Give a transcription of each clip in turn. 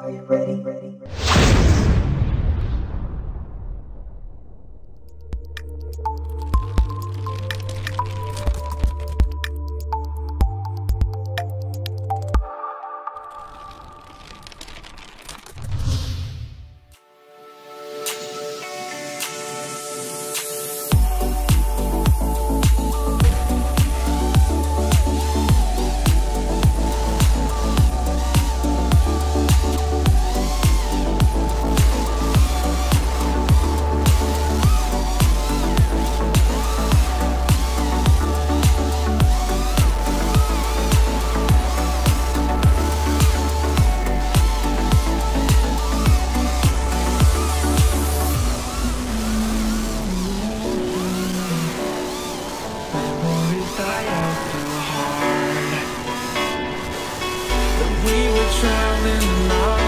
Are you ready? ready? Memories we were traveling mountains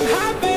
I'm happy.